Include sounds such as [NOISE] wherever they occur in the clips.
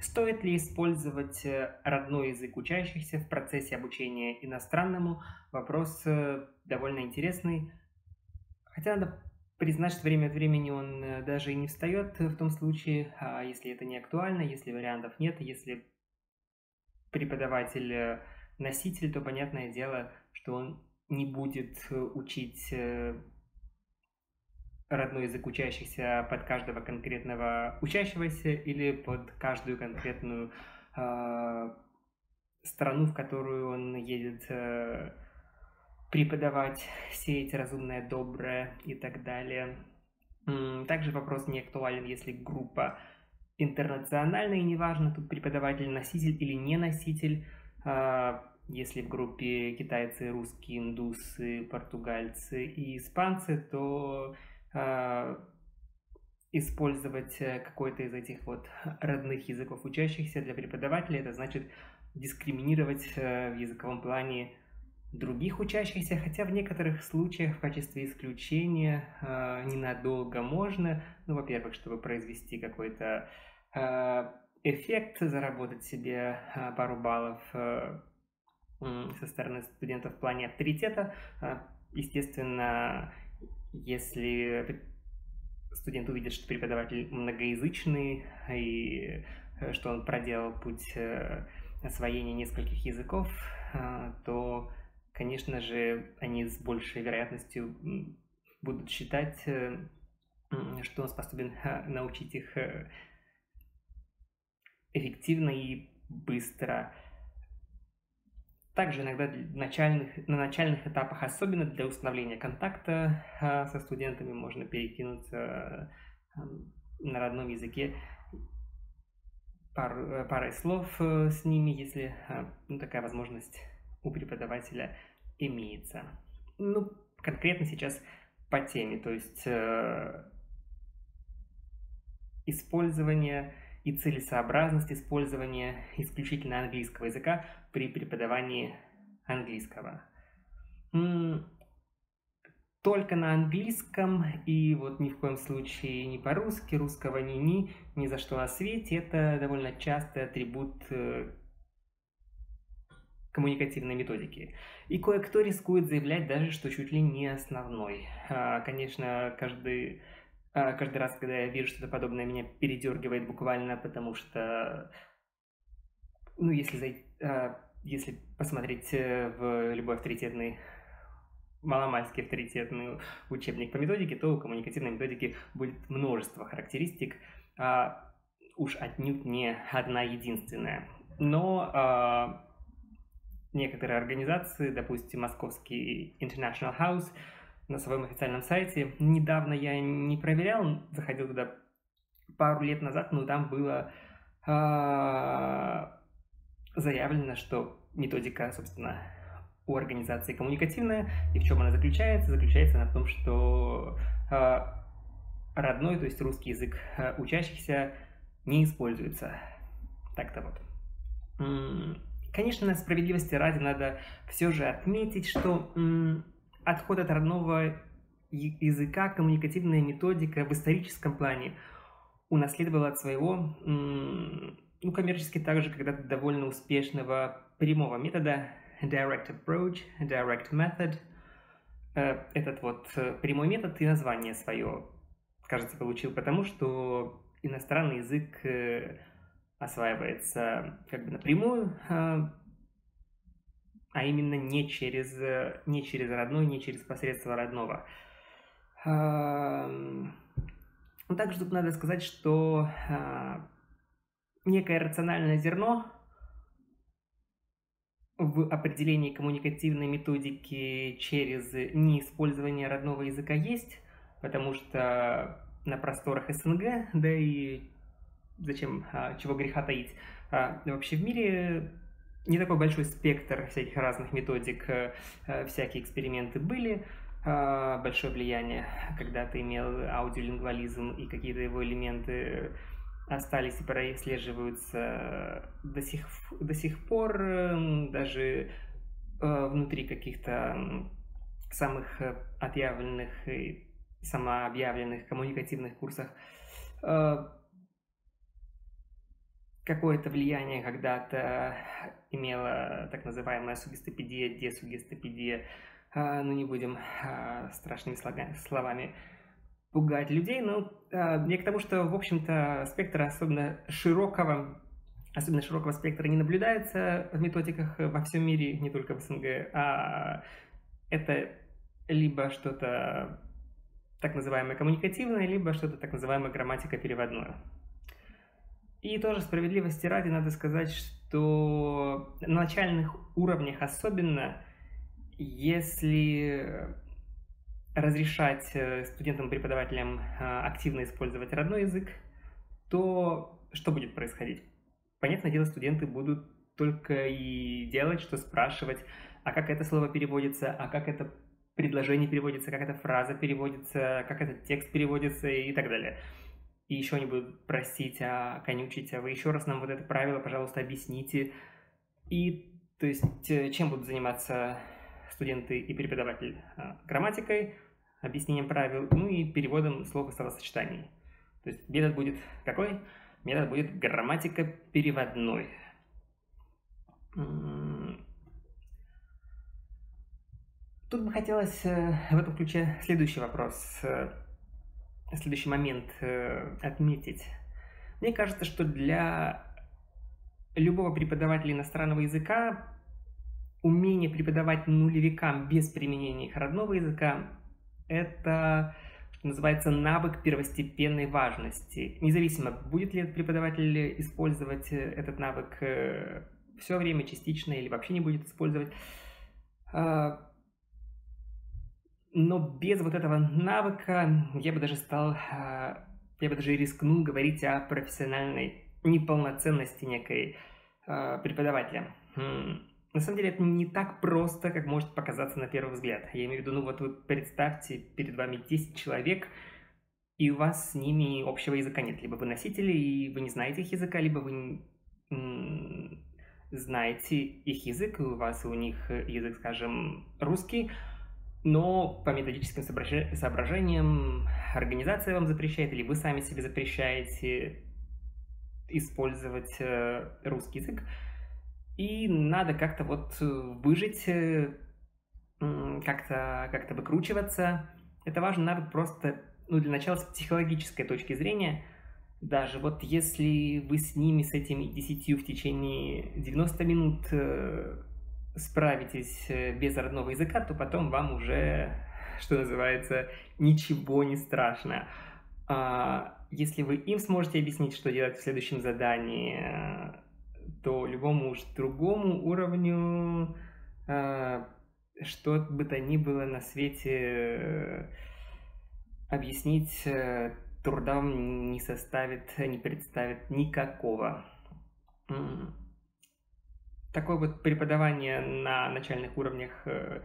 Стоит ли использовать э, родной язык учащихся в процессе обучения иностранному? Вопрос э, довольно интересный. Хотя надо признать, что время от времени он э, даже и не встает в том случае, а если это не актуально, если вариантов нет, если преподаватель носитель, то понятное дело, что он не будет учить родной язык учащихся под каждого конкретного учащегося или под каждую конкретную э, страну, в которую он едет э, преподавать, сеять разумное, доброе и так далее. Также вопрос не актуален, если группа интернациональная, и неважно, тут преподаватель носитель или не носитель. Э, если в группе китайцы, русские, индусы, португальцы и испанцы, то использовать э, какой-то из этих вот [LAUGHS] родных языков учащихся для преподавателя, это значит дискриминировать э, в языковом плане других учащихся, хотя в некоторых случаях в качестве исключения э, ненадолго можно, ну, во-первых, чтобы произвести какой-то э, эффект, заработать себе э, пару баллов э, со стороны студентов в плане авторитета, э, естественно, если студент увидит, что преподаватель многоязычный и э, что он проделал путь э, освоения нескольких языков, э, то, конечно же, они с большей вероятностью будут считать, что он способен научить их эффективно и быстро также иногда начальных, на начальных этапах, особенно для установления контакта а, со студентами, можно перекинуться а, на родном языке пар, э, парой слов э, с ними, если а, ну, такая возможность у преподавателя имеется. Ну, конкретно сейчас по теме, то есть э, использование и целесообразность использования исключительно английского языка при преподавании английского. Только на английском и вот ни в коем случае не по-русски, русского ни ни, ни за что на свете. Это довольно частый атрибут э, коммуникативной методики. И кое-кто рискует заявлять даже, что чуть ли не основной. А, конечно, каждый каждый раз, когда я вижу что-то подобное, меня передергивает буквально, потому что, ну, если, а, если посмотреть э, в любой авторитетный маломальский авторитетный учебник по методике, то у коммуникативной методики будет множество характеристик, а уж отнюдь не одна единственная. Но а, некоторые организации, допустим, московский International House, на своем официальном сайте. Недавно я не проверял, заходил туда пару лет назад, но там было э, заявлено, что методика, собственно, у организации коммуникативная. И в чем она заключается? Заключается она в том, что э, родной, то есть русский язык э, учащихся не используется. Так-то вот. Конечно, справедливости ради надо все же отметить, что отход от родного языка, коммуникативная методика в историческом плане унаследовала от своего, ну, коммерчески также когда-то довольно успешного прямого метода Direct Approach, Direct Method. Э, этот вот э, прямой метод и название свое, кажется, получил потому, что иностранный язык э, осваивается как бы напрямую, а именно не через, не через родной, не через посредство родного. Также тут надо сказать, что а, некое рациональное зерно в определении коммуникативной методики через неиспользование родного языка есть, потому что на просторах СНГ, да и зачем, а, чего греха таить, вообще в мире не такой большой спектр всяких разных методик, э, э, всякие эксперименты были, а, большое влияние когда-то имел аудиолингвализм и какие-то его элементы остались и прослеживаются до сих, до сих пор, эм, даже э, внутри каких-то самых отъявленных и самообъявленных коммуникативных курсах. Какое-то влияние когда-то имела так называемая сугестопедия, десугестопедия, а, ну не будем а, страшными словами пугать людей, но а, я к тому, что, в общем-то, спектр особенно широкого, особенно широкого спектра не наблюдается в методиках во всем мире, не только в СНГ, а это либо что-то так называемое коммуникативное, либо что-то так называемое грамматика переводное. И тоже справедливости ради надо сказать, что на начальных уровнях особенно, если разрешать э, студентам-преподавателям э, активно использовать родной язык, то что будет происходить? Понятное дело, студенты будут только и делать, что спрашивать, а как это слово переводится, а как это предложение переводится, как эта фраза переводится, как этот текст переводится и так далее. И еще они будут просить, а конючить, а вы еще раз нам вот это правило, пожалуйста, объясните. И, то есть, э, чем будут заниматься студенты и преподаватель? Грамматикой, объяснением правил, ну и переводом слов и словосочетаний. То есть метод будет какой? Метод будет грамматика переводной. Тут бы хотелось э, в этом ключе следующий вопрос, э, следующий момент э, отметить. Мне кажется, что для любого преподавателя иностранного языка умение преподавать нулевикам без применения их родного языка это, что называется, навык первостепенной важности. Независимо, будет ли преподаватель использовать э, этот навык э, все время, частично или вообще не будет использовать. Но без вот этого навыка я бы даже стал, а, я бы даже рискнул говорить о профессиональной неполноценности некой а, преподавателя. Хм. На самом деле это не так просто, как может показаться на первый взгляд. Я имею в виду, ну вот вы представьте, перед вами 10 человек, и у вас с ними общего языка нет. Либо вы носители, и вы не знаете их языка, либо вы знаете их язык, и у вас и у них язык, скажем, русский, но по методическим соображениям организация вам запрещает, или вы сами себе запрещаете использовать э, русский язык, и надо как-то вот э, выжить, э, как-то как выкручиваться. Это важный навык просто, ну, для начала с психологической точки зрения. Даже вот если вы с ними, с этими десятью в течение 90 минут справитесь без родного языка, то потом вам уже, что называется, ничего не страшно. А если вы им сможете объяснить, что делать в следующем задании, то любому уж другому уровню э, что бы то ни было на свете э, объяснить э, труда не составит, не представит никакого. Такое вот преподавание на начальных уровнях, э,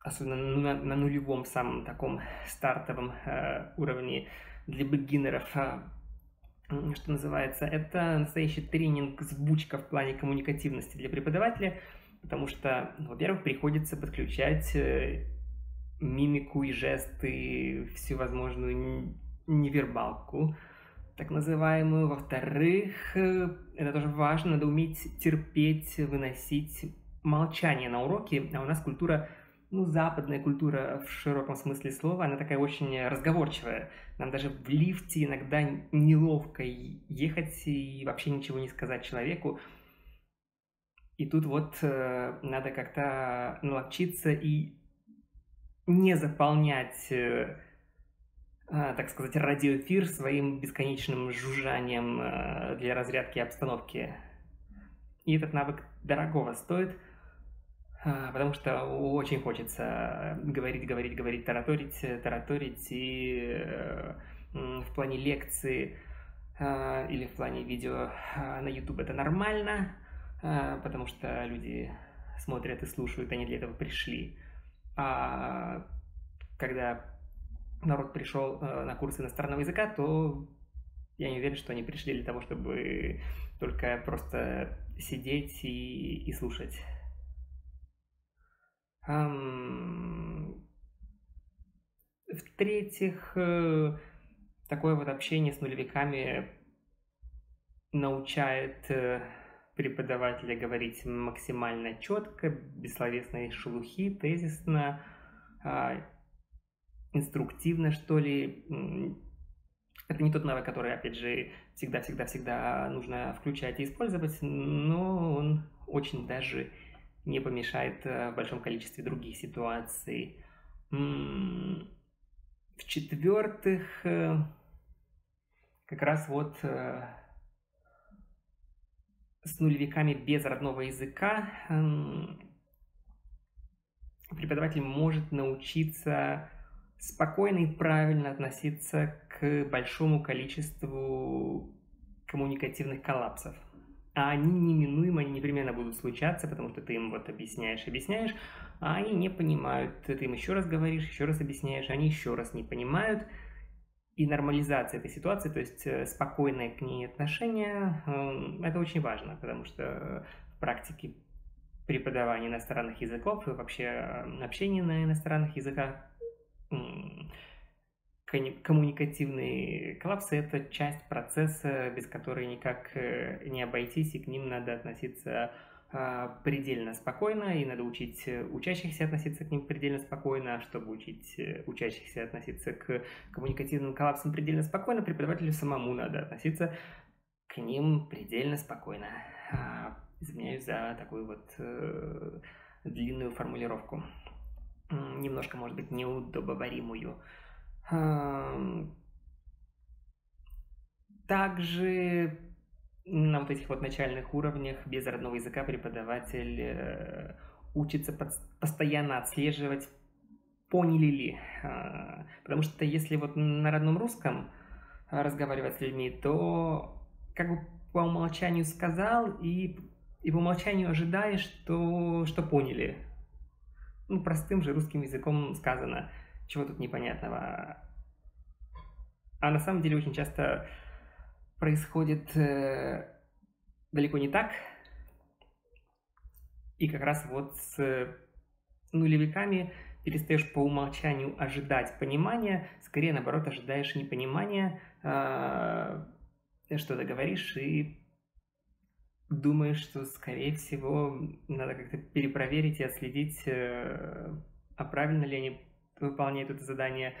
особенно на, на нулевом самом таком стартовом э, уровне для бегинеров, что называется, это настоящий тренинг сбучка в плане коммуникативности для преподавателя, потому что, ну, во-первых, приходится подключать э, мимику и жесты, всевозможную невербалку, так называемую. Во-вторых, э, это тоже важно, надо уметь терпеть, выносить молчание на уроке, а у нас культура ну, западная культура в широком смысле слова, она такая очень разговорчивая. Нам даже в лифте иногда неловко ехать и вообще ничего не сказать человеку. И тут вот э, надо как-то наловчиться и не заполнять, э, э, так сказать, радиоэфир своим бесконечным жужжанием э, для разрядки обстановки. И этот навык дорогого стоит – а, потому что очень хочется говорить, говорить, говорить, тараторить, тараторить, и э, в плане лекции а, или в плане видео а, на YouTube это нормально, потому что люди смотрят и слушают, они для этого пришли. А когда народ пришел э, на курсы иностранного языка, то я не уверен, что они пришли для того, чтобы только просто сидеть и, и слушать. В-третьих, э, такое вот общение с нулевиками научает э, преподавателя говорить максимально четко, без словесной шелухи, тезисно, а, инструктивно, что ли. Это не тот навык, который, опять же, всегда-всегда-всегда нужно включать и использовать, но он очень даже не помешает э, в большом количестве других ситуаций. В-четвертых, э, как раз вот э, с нулевиками без родного языка преподаватель может научиться спокойно и правильно относиться к большому количеству коммуникативных коллапсов. А они неминуемо, они непременно будут случаться, потому что ты им вот объясняешь, объясняешь, а они не понимают. Ты им еще раз говоришь, еще раз объясняешь, они еще раз не понимают. И нормализация этой ситуации, то есть э, спокойное к ней отношение, эм, это очень важно, потому что в практике преподавания иностранных языков и вообще э, общения на иностранных языках коммуникативные коллапсы – это часть процесса, без которой никак э, не обойтись, и к ним надо относиться а, предельно спокойно, и надо учить э, учащихся относиться к ним предельно спокойно, а чтобы учить э, учащихся относиться к коммуникативным коллапсам предельно спокойно, преподавателю самому надо относиться к ним предельно спокойно. А, извиняюсь за такую вот длинную формулировку, немножко, может быть, неудобоваримую. Также на вот этих вот начальных уровнях без родного языка преподаватель э, учится постоянно отслеживать, поняли ли. Э, потому что если вот на родном русском разговаривать с людьми, то как бы по умолчанию сказал и, и по умолчанию ожидаешь, что, что поняли. Ну, простым же русским языком сказано – чего тут непонятного? А на самом деле очень часто происходит э, далеко не так. И как раз вот с нулевиками перестаешь по умолчанию ожидать понимания, скорее наоборот ожидаешь непонимания, э, что-то говоришь и думаешь, что скорее всего надо как-то перепроверить и отследить, э, а правильно ли они выполняет это задание,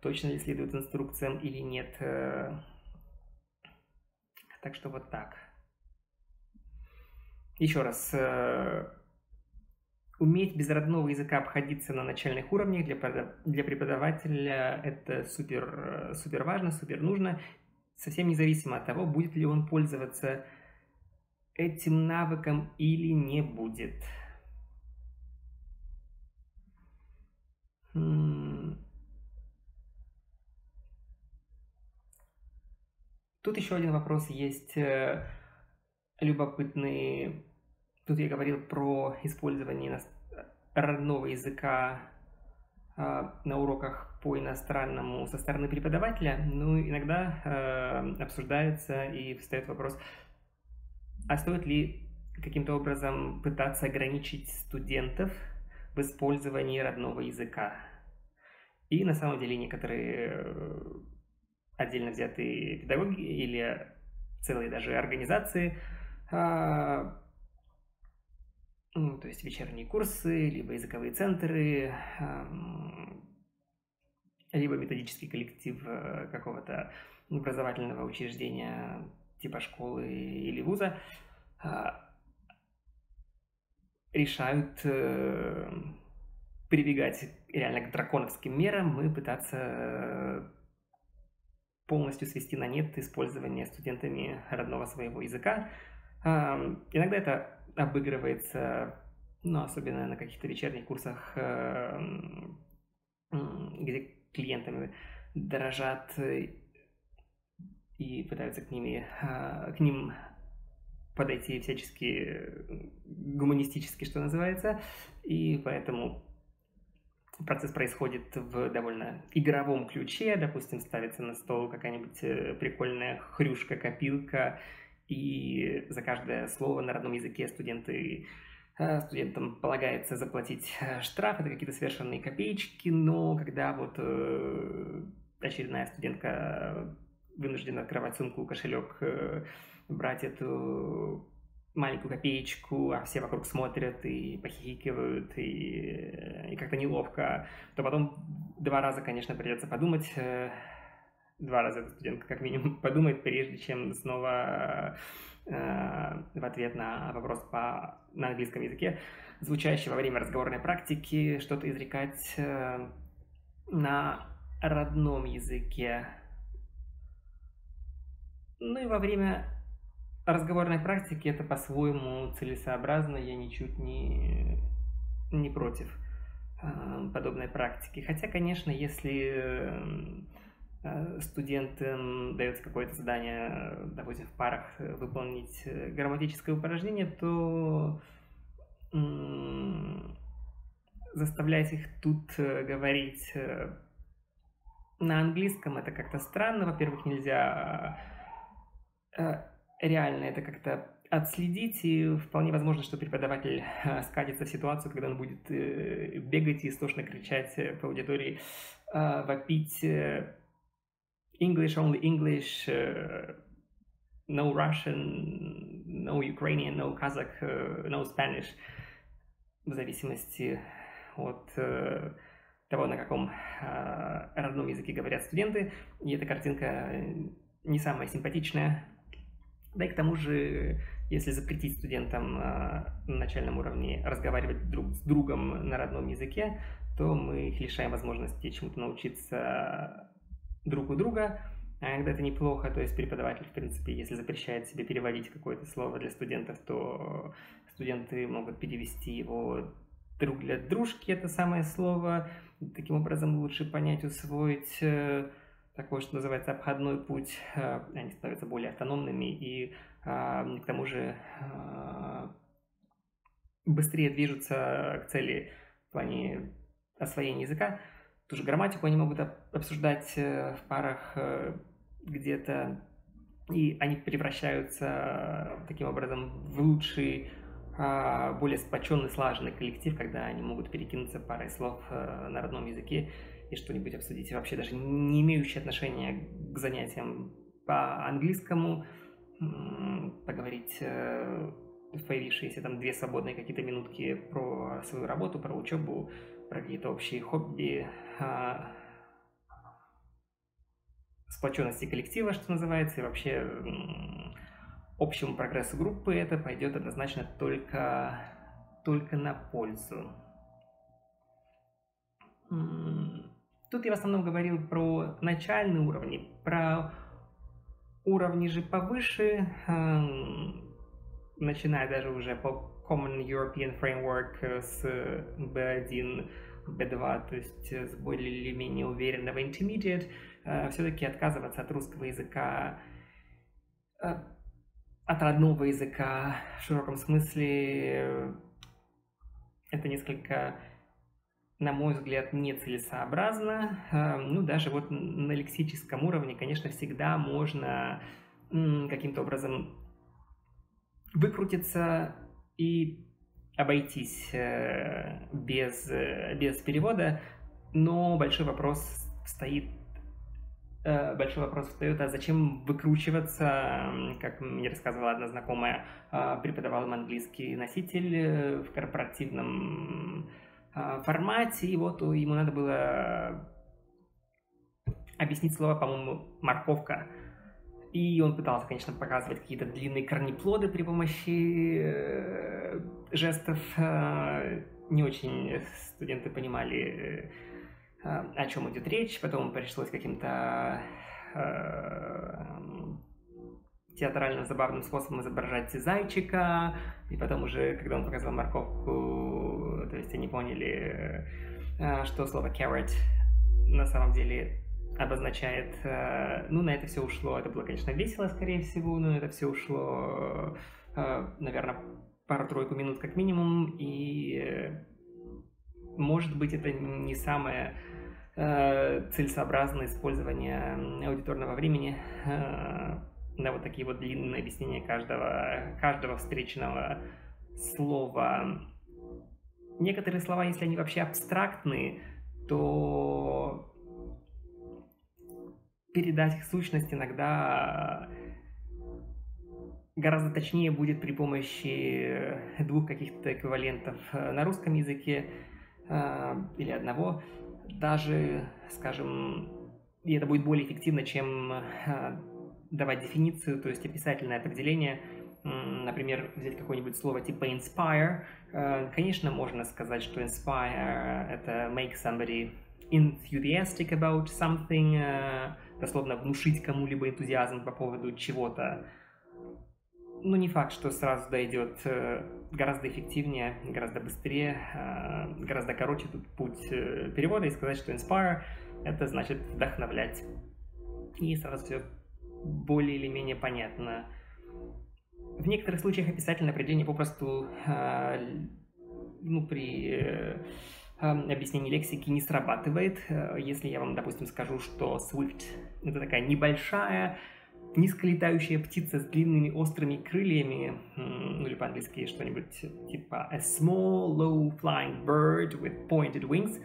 точно ли следует инструкциям или нет. Э. Так что вот так. Еще раз, э, уметь без родного языка обходиться на начальных уровнях для, для преподавателя это супер, супер важно, супер нужно, совсем независимо от того, будет ли он пользоваться этим навыком или не будет. Тут еще один вопрос есть э, любопытный. Тут я говорил про использование родного языка а, на уроках по иностранному со стороны преподавателя. Ну, иногда э, обсуждается и встает вопрос, а стоит ли каким-то образом пытаться ограничить студентов в использовании родного языка? И на самом деле некоторые э, отдельно взятые педагоги или целые даже организации, а, ну, то есть вечерние курсы, либо языковые центры, либо методический коллектив э, какого-то образовательного учреждения типа школы или вуза, а, решают э, прибегать реально к драконовским мерам и пытаться э, полностью свести на нет использование студентами родного своего языка. Иногда это обыгрывается, ну, особенно на каких-то вечерних курсах, эм, где клиентами дорожат и пытаются к, ними, а, к ним подойти всячески гуманистически, что называется, и поэтому процесс происходит в довольно игровом ключе, допустим, ставится на стол какая-нибудь э, прикольная хрюшка-копилка, и за каждое слово на родном языке студенты э, студентам полагается заплатить э, штраф, это какие-то совершенные копеечки, но когда вот очередная студентка вынуждена открывать сумку, кошелек брать эту маленькую копеечку, а все вокруг смотрят и похихикивают, и, и как-то неловко, то потом два раза, конечно, придется подумать, э, два раза этот студент как минимум [LAUGHS] подумает, прежде чем снова э, в ответ на вопрос по, на английском языке, звучащий во время разговорной практики, что-то изрекать э, на родном языке. Ну и во время разговорной практики это по-своему целесообразно, я ничуть не, не против э, подобной практики. Хотя, конечно, если э, студентам дается какое-то задание, допустим, в парах выполнить э, грамматическое упражнение, то заставлять их тут говорить на английском это как-то странно. Во-первых, нельзя реально это как-то отследить, и вполне возможно, что преподаватель э, скатится в ситуацию, когда он будет э, бегать и истошно кричать э, по аудитории, вопить English, only English, no Russian, no Ukrainian, no Kazakh, no Spanish, в зависимости от того, на каком родном языке говорят студенты. И эта картинка не самая симпатичная, да и к тому же, если запретить студентам а, на начальном уровне разговаривать друг с другом на родном языке, то мы их лишаем возможности чему-то научиться друг у друга, а иногда это неплохо, то есть преподаватель, в принципе, если запрещает себе переводить какое-то слово для студентов, то студенты могут перевести его друг для дружки, это самое слово, таким образом лучше понять, усвоить э, такой, что называется, обходной путь, э, они становятся более автономными и э, к тому же э, быстрее движутся к цели в плане освоения языка. Ту же грамматику они могут обсуждать в парах где-то, и они превращаются таким образом в лучший, более сплоченный, слаженный коллектив, когда они могут перекинуться парой слов на родном языке и что-нибудь обсудить, вообще даже не имеющие отношения к занятиям по английскому, поговорить э, в появившиеся там две свободные какие-то минутки про свою работу, про учебу, про какие-то общие хобби, а, сплоченности коллектива, что называется, и вообще общему прогрессу группы это пойдет однозначно только, только на пользу. Тут я в основном говорил про начальные уровни, про уровни же повыше, эм, начиная даже уже по Common European Framework с B1, B2, то есть с более или менее уверенного Intermediate, э, все-таки отказываться от русского языка, э, от родного языка в широком смысле, это несколько на мой взгляд, нецелесообразно. Эм, ну, даже вот на лексическом уровне, конечно, всегда можно каким-то образом выкрутиться и обойтись э, без, э, без перевода, но большой вопрос стоит э, большой вопрос встает, а зачем выкручиваться, как мне рассказывала одна знакомая, преподавал им английский носитель в корпоративном а, формате, и вот ему надо было объяснить слово, по-моему, морковка. И он пытался, конечно, показывать какие-то длинные корнеплоды при помощи э, жестов. Э, не очень студенты понимали, э, о чем идет речь. Потом пришлось каким-то театрально забавным способом изображать зайчика, и потом уже, когда он показал морковку, то есть они поняли, э, что слово carrot на самом деле обозначает, э, ну, на это все ушло, это было, конечно, весело, скорее всего, но это все ушло, э, наверное, пару-тройку минут как минимум, и, может быть, это не самое целесообразное использование аудиторного времени на вот такие вот длинные объяснения каждого, каждого встречного слова. Некоторые слова, если они вообще абстрактные, то передать их сущность иногда гораздо точнее будет при помощи двух каких-то эквивалентов на русском языке или одного. Даже, скажем, и это будет более эффективно, чем давать дефиницию, то есть описательное определение – например, взять какое-нибудь слово типа inspire, э, конечно, можно сказать, что inspire — это make somebody enthusiastic about something, э, дословно внушить кому-либо энтузиазм по поводу чего-то. Но не факт, что сразу дойдет э, гораздо эффективнее, гораздо быстрее, гораздо короче тут путь перевода и сказать, что inspire — это значит вдохновлять. И сразу все более или менее понятно. В некоторых случаях описательное определение попросту э, ну, при э, объяснении лексики не срабатывает. Э, если я вам, допустим, скажу, что Swift — это такая небольшая, низколетающая птица с длинными острыми крыльями, ну или по-английски что-нибудь типа a small, low flying bird with pointed wings,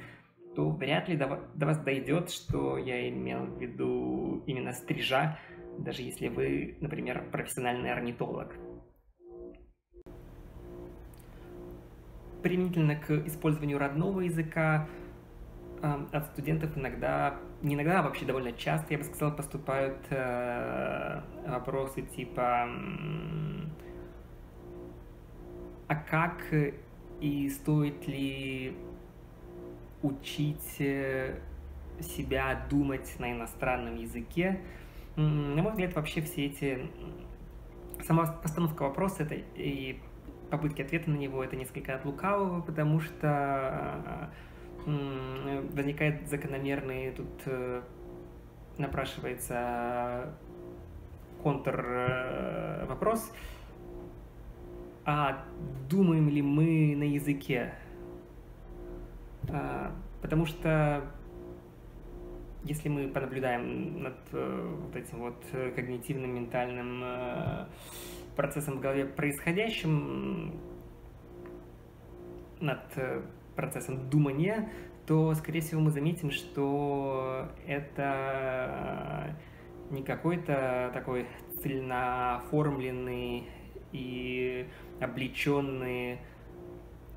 то вряд ли до, до вас дойдет, что я имел в виду именно стрижа, даже если вы, например, профессиональный орнитолог. Применительно к использованию родного языка от студентов иногда, не иногда, а вообще довольно часто, я бы сказал, поступают э, вопросы типа а как и стоит ли учить э, себя думать на иностранном языке, на мой взгляд, вообще все эти... Сама постановка вопроса это и попытки ответа на него это несколько от лукавого, потому что возникает закономерный тут э, напрашивается контр э, вопрос, а думаем ли мы на языке? А, потому что если мы понаблюдаем над э, вот этим вот э, когнитивным, ментальным э, процессом в голове происходящим, над процессом думания, то, скорее всего, мы заметим, что это не какой-то такой целенаоформленный и облеченный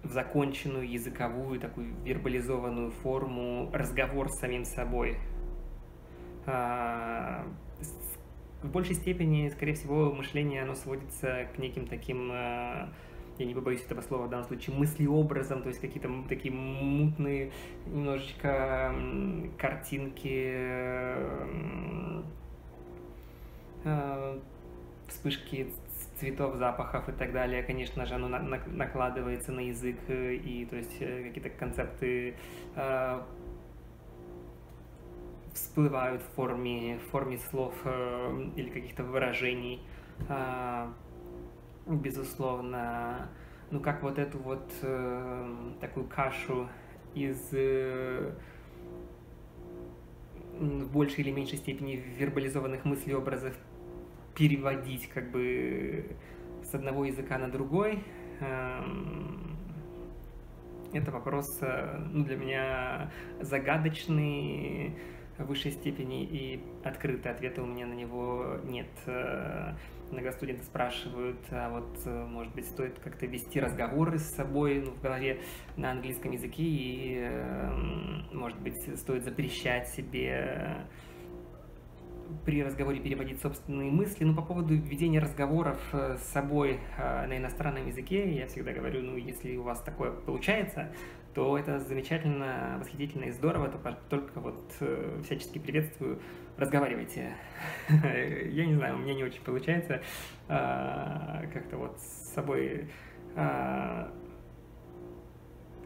в законченную языковую, такую вербализованную форму разговор с самим собой – в большей степени, скорее всего, мышление, оно сводится к неким таким, а, я не побоюсь этого слова в данном случае, мыслеобразом, то есть какие-то такие мутные немножечко картинки, а, вспышки цветов, запахов и так далее, конечно же, оно накладывается на язык, и то есть э, какие-то концепты всплывают в форме, в форме слов э, или каких-то выражений. Э, безусловно, ну как вот эту вот э, такую кашу из э, в большей или меньшей степени вербализованных мыслеобразов переводить как бы с одного языка на другой. Э, это вопрос э, ну, для меня загадочный, в высшей степени, и открытые ответы у меня на него нет. Э, иногда студенты спрашивают, а вот, э, может быть, стоит как-то вести разговоры с собой ну, в голове на английском языке, и, э, может быть, стоит запрещать себе при разговоре переводить собственные мысли. Ну, по поводу ведения разговоров с собой на иностранном языке, я всегда говорю, ну, если у вас такое получается, то это замечательно, восхитительно и здорово, только, вот э, всячески приветствую, разговаривайте. [LAUGHS] Я не знаю, у меня не очень получается а, как-то вот с собой а,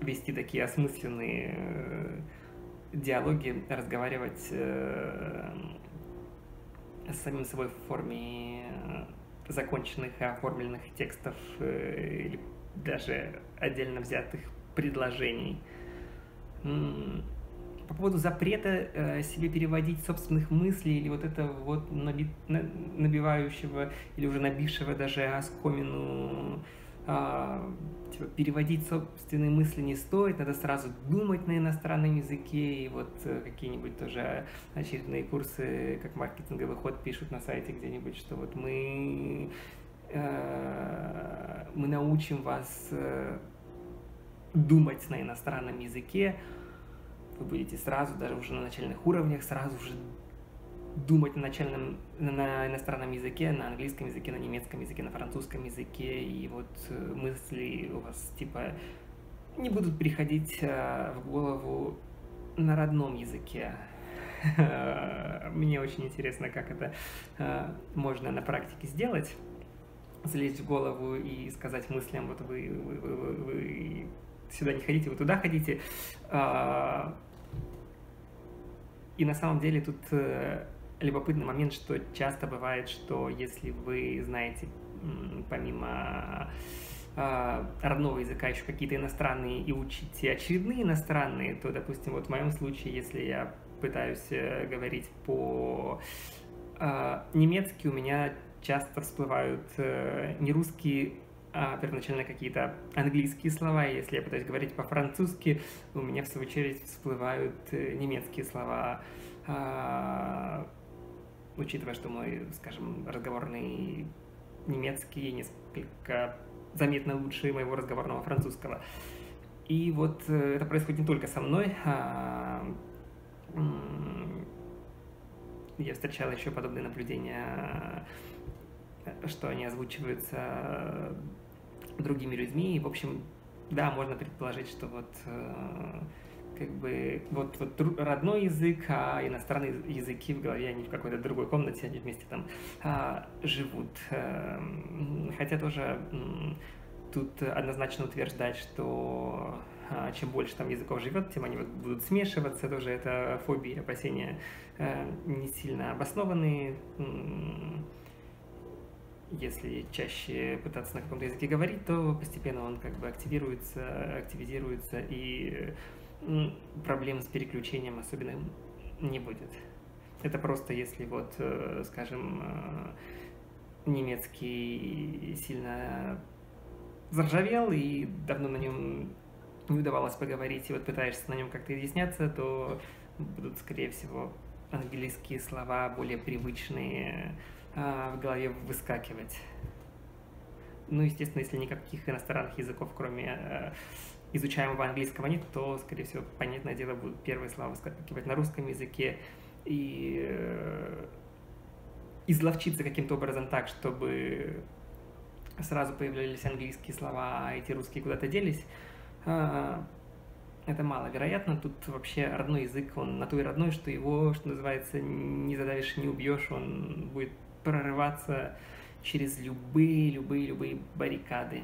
вести такие осмысленные э, диалоги, разговаривать э, с самим собой в форме законченных и оформленных текстов или даже отдельно взятых предложений. По поводу запрета э, себе переводить собственных мыслей или вот этого вот наби, на, набивающего или уже набившего даже оскомину э, типа, переводить собственные мысли не стоит, надо сразу думать на иностранном языке, и вот э, какие-нибудь тоже очередные курсы, как маркетинговый ход, пишут на сайте где-нибудь, что вот мы э, мы научим вас думать на иностранном языке, вы будете сразу, даже уже на начальных уровнях, сразу же думать на начальном, на иностранном языке, на английском языке, на немецком языке, на французском языке, и вот э, мысли у вас типа не будут приходить э, в голову на родном языке. [LAUGHS] Мне очень интересно, как это э, можно на практике сделать. Залезть в голову и сказать мыслям, вот вы, вы, вы, вы сюда не ходите, вы туда ходите. А, и на самом деле тут любопытный момент, что часто бывает, что если вы знаете помимо э, родного языка еще какие-то иностранные и учите очередные иностранные, то, допустим, вот в моем случае, если я пытаюсь э, говорить по э, немецки, у меня часто всплывают э, не русские, а первоначально какие-то английские слова. Если я пытаюсь говорить по-французски, у меня в свою очередь всплывают э, немецкие слова. Э, учитывая, что мой, скажем, разговорный немецкий несколько заметно лучше моего разговорного французского. И вот э, это происходит не только со мной, а я встречал еще подобные наблюдения, что они озвучиваются другими людьми. И, в общем, да, можно предположить, что вот э, как бы вот, вот родной язык, а иностранные языки в голове, они в какой-то другой комнате, они вместе там а, живут. Эм, хотя тоже тут однозначно утверждать, что а, чем больше там языков живет, тем они вот будут смешиваться, тоже это фобии, опасения а, не сильно обоснованные. Если чаще пытаться на каком-то языке говорить, то постепенно он как бы активируется, активизируется и проблем с переключением особенно не будет. Это просто если вот, э, скажем, э, немецкий сильно заржавел и давно на нем не удавалось поговорить, и вот пытаешься на нем как-то изъясняться, то будут, скорее всего, английские слова более привычные в голове выскакивать. Ну, естественно, если никаких иностранных языков, кроме э, изучаемого английского нет, то, скорее всего, понятное дело, будут первые слова выскакивать на русском языке. И э, изловчиться каким-то образом так, чтобы сразу появлялись английские слова, а эти русские куда-то делись, а, это маловероятно. Тут вообще родной язык, он на то и родной, что его, что называется, не задавишь, не убьешь, он будет прорываться через любые, любые, любые баррикады.